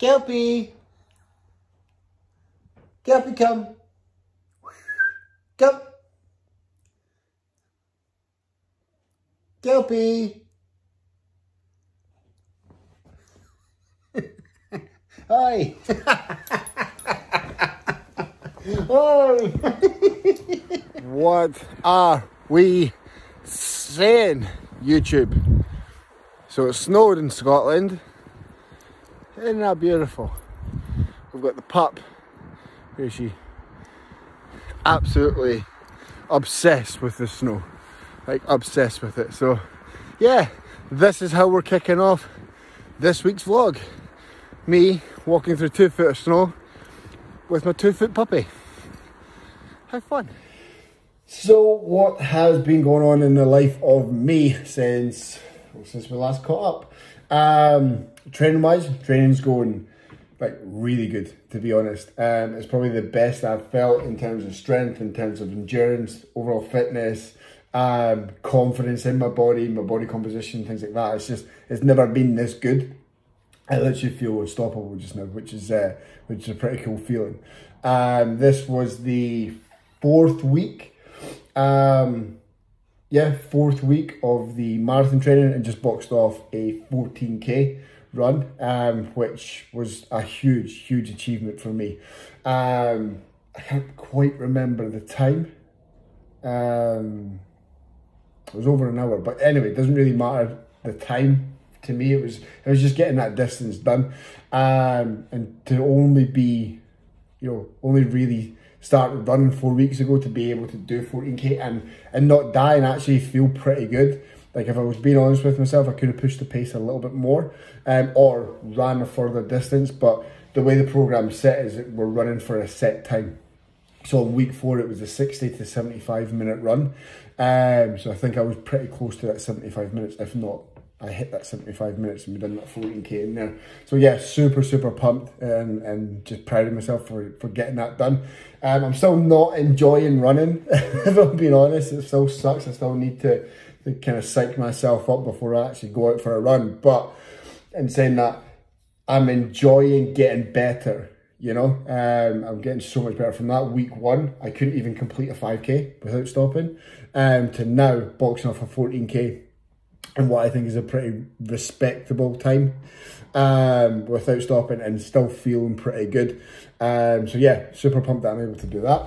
Kelpie. Kelpie, come. Come. Kelpie. Hi. Hi. what are we saying, YouTube? So it snowed in Scotland. Isn't that beautiful? We've got the pup. Is she? Absolutely obsessed with the snow. Like obsessed with it. So yeah, this is how we're kicking off this week's vlog. Me walking through two foot of snow with my two foot puppy. Have fun. So what has been going on in the life of me since since we last caught up? Um, training wise, training's going like really good to be honest. Um, it's probably the best I've felt in terms of strength, in terms of endurance, overall fitness, um, confidence in my body, my body composition, things like that. It's just it's never been this good. I literally feel unstoppable just now, which is uh, which is a pretty cool feeling. Um, this was the fourth week. Um, yeah, fourth week of the marathon training and just boxed off a 14k run, um, which was a huge, huge achievement for me. Um, I can't quite remember the time. Um, it was over an hour, but anyway, it doesn't really matter the time to me. It was it was just getting that distance done, um, and to only be, you know, only really started running four weeks ago to be able to do 14k and and not die and actually feel pretty good. Like if I was being honest with myself, I could have pushed the pace a little bit more, um, or ran a further distance. But the way the program's set is we're running for a set time. So week four, it was a 60 to 75 minute run. Um, so I think I was pretty close to that 75 minutes, if not I hit that 75 minutes and we done that 14k in there. So yeah, super, super pumped and, and just proud of myself for, for getting that done. Um, I'm still not enjoying running, if I'm being honest. It still sucks. I still need to, to kind of psych myself up before I actually go out for a run. But in saying that, I'm enjoying getting better. You know, um, I'm getting so much better from that week one. I couldn't even complete a 5k without stopping. Um, to now boxing off a 14k and what I think is a pretty respectable time um, without stopping and still feeling pretty good. Um, so yeah, super pumped that I'm able to do that.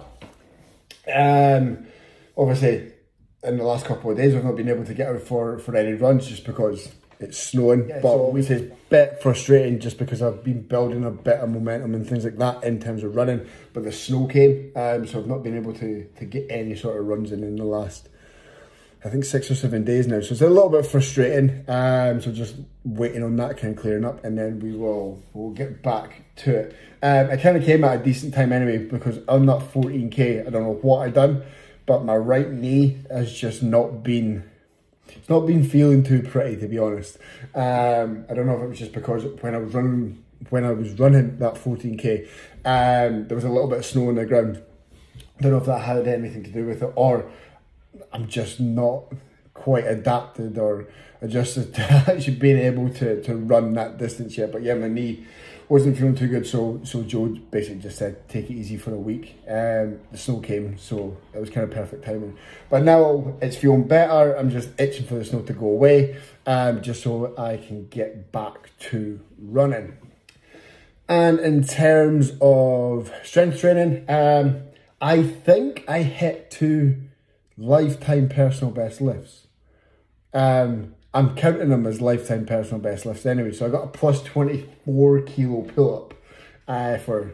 Um, obviously, in the last couple of days, I've not been able to get out for, for any runs just because it's snowing. Yeah, but which is a bit frustrating just because I've been building a bit of momentum and things like that in terms of running. But the snow came, um, so I've not been able to, to get any sort of runs in in the last I think six or seven days now. So it's a little bit frustrating. Um, so just waiting on that kind of clearing up and then we will we'll get back to it. Um, I kind of came at a decent time anyway because on that 14k, I don't know what I done, but my right knee has just not been it's not been feeling too pretty to be honest. Um, I don't know if it was just because when I was running when I was running that 14k, um, there was a little bit of snow on the ground. I don't know if that had anything to do with it or I'm just not quite adapted or adjusted to actually being able to, to run that distance yet. But yeah, my knee wasn't feeling too good, so so Joe basically just said take it easy for a week. Um, the snow came, so it was kind of perfect timing. But now it's feeling better. I'm just itching for the snow to go away, um, just so I can get back to running. And in terms of strength training, um, I think I hit two lifetime personal best lifts. Um, I'm counting them as lifetime personal best lifts anyway. So I got a plus 24 kilo pull up uh, for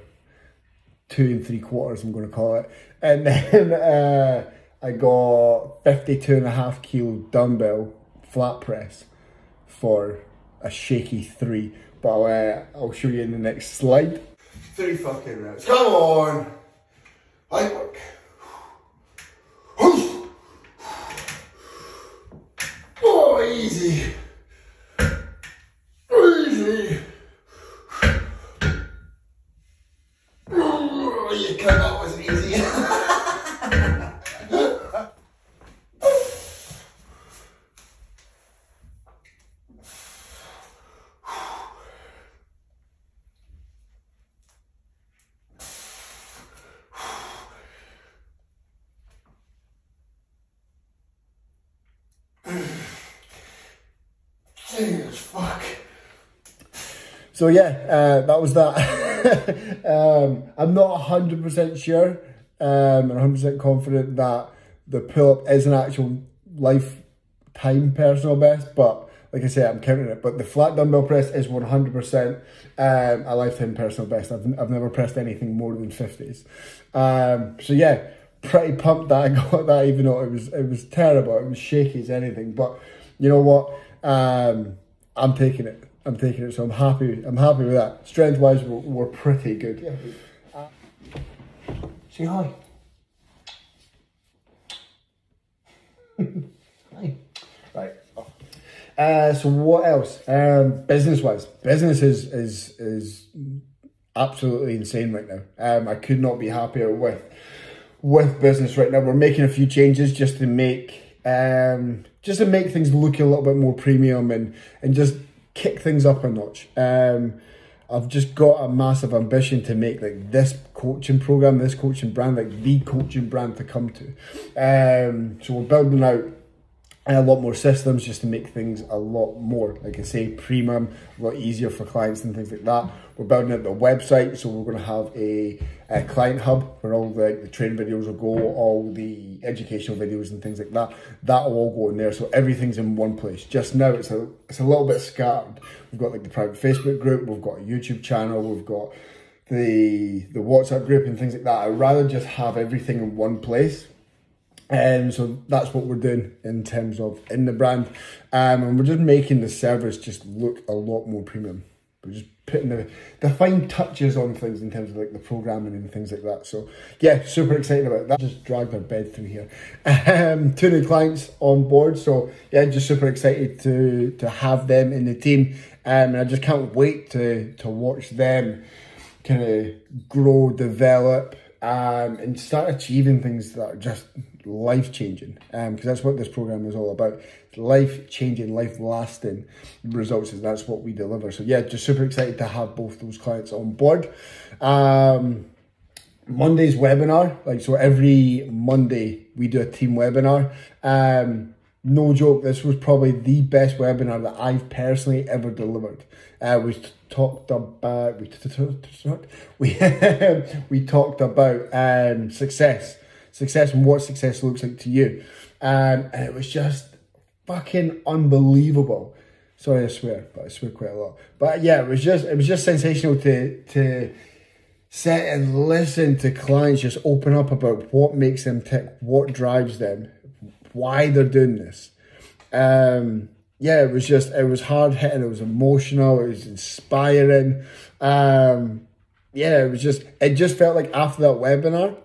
two and three quarters, I'm going to call it. And then uh, I got 52 and a half kilo dumbbell flat press for a shaky three. But I'll, uh, I'll show you in the next slide. Three fucking reps. Come on. I work. Easy. Easy. Oh, you cut that wasn't easy. So yeah, uh, that was that. um, I'm not 100% sure um, and 100% confident that the pull-up is an actual lifetime personal best, but like I say, I'm counting it. But the flat dumbbell press is 100% um, a lifetime personal best. I've, I've never pressed anything more than 50s. Um, so yeah, pretty pumped that I got that, even though it was it was terrible. It was shaky as anything. But you know what? Um, I'm taking it. I'm taking it. So I'm happy. I'm happy with that. Strength wise, we're, we're pretty good. Yeah. Uh, say hi. hi. Right. Uh, so what else? Um, business wise, business is is is absolutely insane right now. Um, I could not be happier with with business right now. We're making a few changes just to make um, just to make things look a little bit more premium and and just kick things up a notch. Um, I've just got a massive ambition to make like this coaching program, this coaching brand, like the coaching brand to come to. Um, so we're building out a lot more systems just to make things a lot more, like I say, premium, a lot easier for clients and things like that. We're building out the website, so we're going to have a, a client hub where all the, the training videos will go, all the educational videos and things like that. That will all go in there, so everything's in one place. Just now, it's a it's a little bit scattered. We've got like the private Facebook group, we've got a YouTube channel, we've got the the WhatsApp group and things like that. I'd rather just have everything in one place um, so that's what we're doing in terms of in the brand. Um, and we're just making the service just look a lot more premium. We're just putting the, the fine touches on things in terms of like the programming and things like that. So yeah, super excited about that. Just dragged our bed through here. Um, two new clients on board. So yeah, just super excited to to have them in the team. Um, and I just can't wait to to watch them kind of grow, develop, um, and start achieving things that are just life changing because um, that's what this program is all about. Life changing life lasting results and that's what we deliver. So yeah just super excited to have both those clients on board. Um, monday's webinar like so every monday we do a team webinar. Um, no joke this was probably the best webinar that i've personally ever delivered uh, we talked about we we, we talked about um, success success and what success looks like to you. Um, and it was just fucking unbelievable. Sorry, I swear, but I swear quite a lot. But yeah, it was just it was just sensational to to sit and listen to clients just open up about what makes them tick, what drives them, why they're doing this. Um, yeah, it was just it was hard hitting, it was emotional, it was inspiring. Um, yeah, it was just it just felt like after that webinar,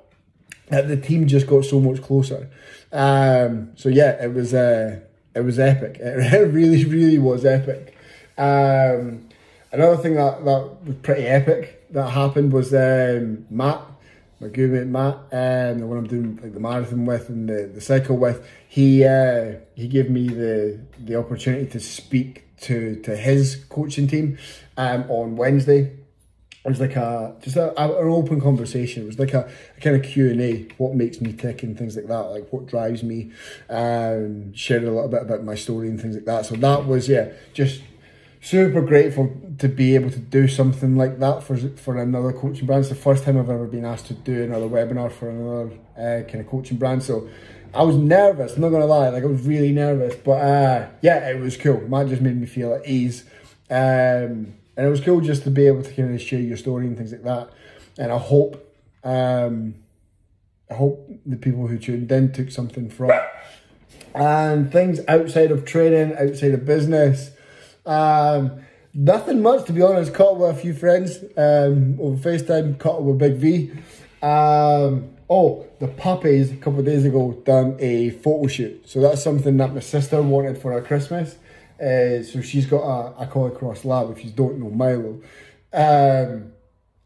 that the team just got so much closer. Um, so yeah, it was uh, it was epic. It really, really was epic. Um, another thing that, that was pretty epic that happened was um, Matt, my good mate Matt, um, the one I'm doing like the marathon with and the, the cycle with. He uh, he gave me the the opportunity to speak to to his coaching team um, on Wednesday it was like a just a, a, an open conversation. It was like a, a kind of Q and A. What makes me tick and things like that. Like what drives me. Um, shared a little bit about my story and things like that. So that was yeah, just super grateful to be able to do something like that for for another coaching brand. It's the first time I've ever been asked to do another webinar for another uh, kind of coaching brand. So I was nervous. I'm not gonna lie. Like I was really nervous, but uh, yeah, it was cool. Matt just made me feel at ease. Um, and it was cool just to be able to kind of share your story and things like that. And I hope, um, I hope the people who tuned in took something from it. And things outside of training, outside of business, um, nothing much to be honest. Caught with a few friends um, over FaceTime. Caught with Big V. Um, oh, the puppies a couple of days ago done a photo shoot. So that's something that my sister wanted for her Christmas. Uh, so she's got a, a collie cross lab, if you don't know Milo. Um,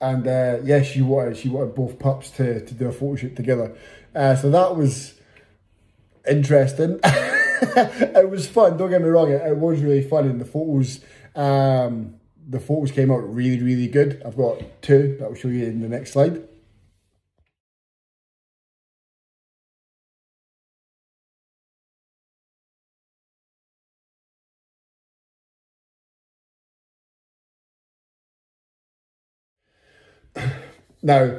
and uh, yeah, she wanted she wanted both pups to, to do a photo shoot together. Uh, so that was interesting. it was fun. Don't get me wrong. It, it was really fun, and the photos um, the photos came out really really good. I've got two that I'll show you in the next slide. now,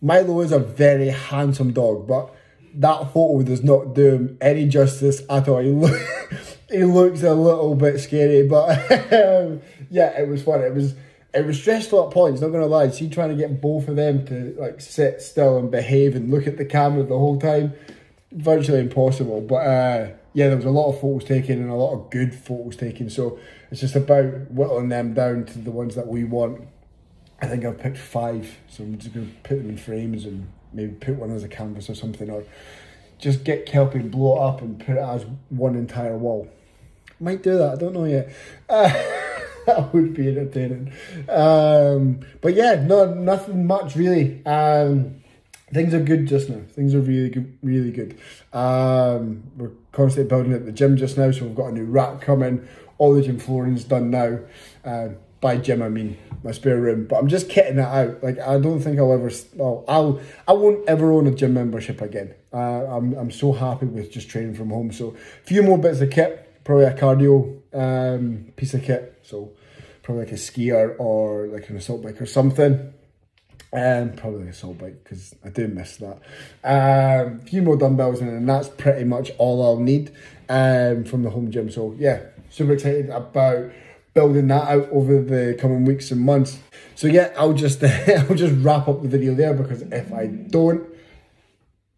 Milo is a very handsome dog, but that photo does not do him any justice at all. He, look, he looks a little bit scary, but um, yeah, it was fun. It was it was stressful at points. Not gonna lie. See, trying to get both of them to like sit still and behave and look at the camera the whole time, virtually impossible. But uh, yeah, there was a lot of photos taken and a lot of good photos taken. So it's just about whittling them down to the ones that we want. I think I've picked five, so I'm just gonna put them in frames and maybe put one as a canvas or something, or just get Kelpie, blow it up, and put it as one entire wall. Might do that. I don't know yet. Uh, that would be entertaining. Um, but yeah, no, nothing much really. Um, things are good just now. Things are really good, really good. Um, we're constantly building at the gym just now, so we've got a new rack coming. All the gym flooring's done now. Uh, by gym, I mean my spare room. But I'm just kitting it out. Like I don't think I'll ever. Well, I'll. I won't ever own a gym membership again. Uh, I'm. I'm so happy with just training from home. So a few more bits of kit. Probably a cardio um, piece of kit. So probably like a SkiErg or like an assault bike or something. Um, probably like assault bike because I do miss that. Um, a few more dumbbells and that's pretty much all I'll need um, from the home gym. So yeah, super excited about building that out over the coming weeks and months. So yeah, I'll just I'll just wrap up the video there because if I don't,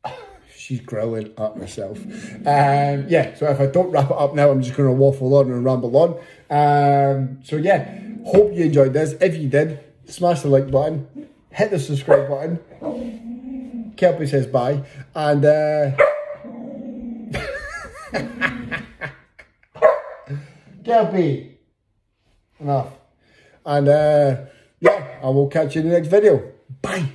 she's growling at herself. Um, yeah, so if I don't wrap it up now, I'm just going to waffle on and ramble on. Um, so yeah, hope you enjoyed this. If you did, smash the like button, hit the subscribe button. Kelpie says bye, and. Uh, Kelpie enough. And uh, yeah, I will catch you in the next video. Bye.